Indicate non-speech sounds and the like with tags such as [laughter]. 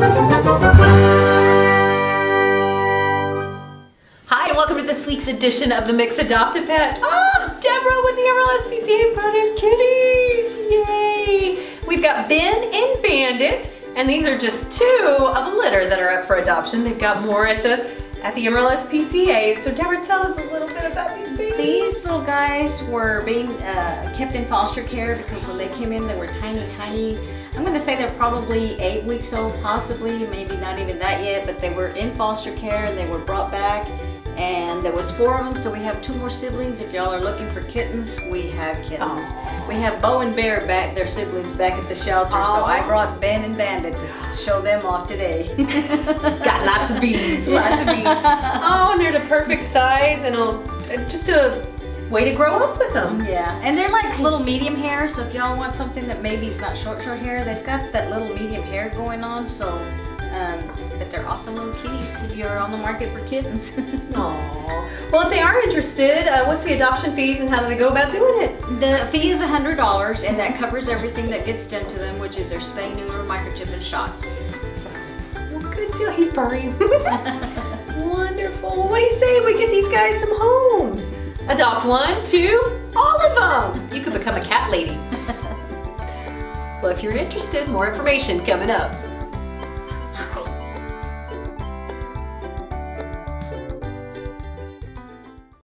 Hi, and welcome to this week's edition of the Mix Adopt a Pet. Ah, Deborah with the Amarillo SPCA Produce Kitties. Yay! We've got Ben and Bandit, and these are just two of a litter that are up for adoption. They've got more at the at the Amarillo SPCA. So Deborah, tell us a little little guys were being uh, kept in foster care because when they came in, they were tiny, tiny. I'm going to say they're probably eight weeks old, possibly, maybe not even that yet, but they were in foster care and they were brought back. And there was four of them, so we have two more siblings. If y'all are looking for kittens, we have kittens. We have Bo and Bear back, their siblings back at the shelter, so I brought Ben and Bandit to show them off today. [laughs] got lots of bees, [laughs] lots of bees. Oh, and they're the perfect size and a, just a way to grow up with them. Yeah, and they're like little medium hair, so if y'all want something that maybe is not short, short hair, they've got that little medium hair going on, so, um, but they're awesome little kitties if you're on the market for kittens. [laughs] Aww. Well, if they are interested, uh, what's the adoption fees and how do they go about doing it? the fee is $100, and that covers everything that gets done to them, which is their spay, neuter, microchip, and shots. Well, good deal. He's purring. [laughs] Wonderful. Well, what do you say we get these guys some homes? Adopt one, two, all of them. You could become a cat lady. [laughs] well, if you're interested, more information coming up. [laughs]